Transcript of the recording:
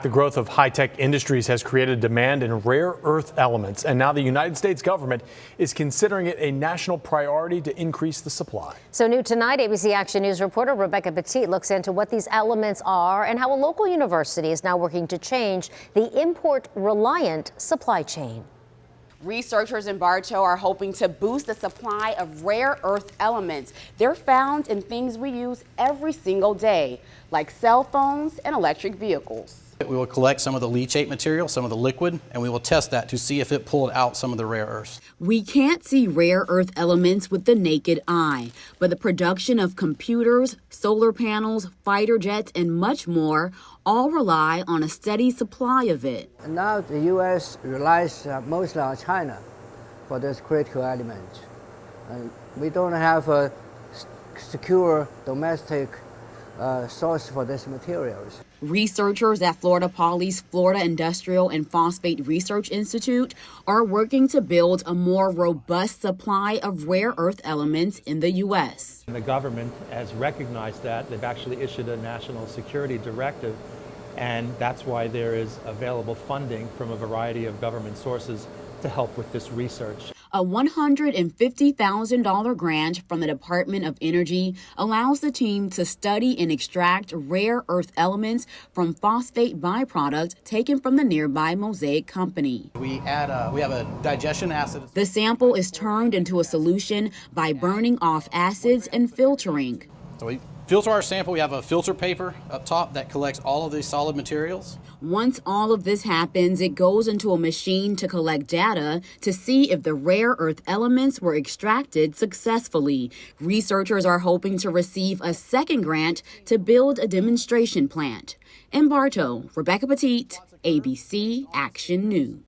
The growth of high tech industries has created demand in rare earth elements, and now the United States government is considering it a national priority to increase the supply. So, new tonight, ABC Action News reporter Rebecca Petit looks into what these elements are and how a local university is now working to change the import reliant supply chain. Researchers in Bartow are hoping to boost the supply of rare earth elements. They're found in things we use every single day, like cell phones and electric vehicles. We will collect some of the leachate material, some of the liquid, and we will test that to see if it pulled out some of the rare earths. We can't see rare earth elements with the naked eye, but the production of computers, solar panels, fighter jets, and much more all rely on a steady supply of it. Now the U.S. relies uh, mostly on China for this critical element. And we don't have a secure domestic uh, source for these materials. Researchers at Florida Poly's Florida Industrial and Phosphate Research Institute are working to build a more robust supply of rare earth elements in the U.S. The government has recognized that. They've actually issued a national security directive, and that's why there is available funding from a variety of government sources to help with this research. A $150,000 grant from the Department of Energy allows the team to study and extract rare earth elements from phosphate byproduct taken from the nearby Mosaic Company. We add a, we have a digestion acid. The sample is turned into a solution by burning off acids and filtering. So we filter our sample. We have a filter paper up top that collects all of these solid materials. Once all of this happens, it goes into a machine to collect data to see if the rare earth elements were extracted successfully. Researchers are hoping to receive a second grant to build a demonstration plant. In Bartow, Rebecca Petit, ABC Action News.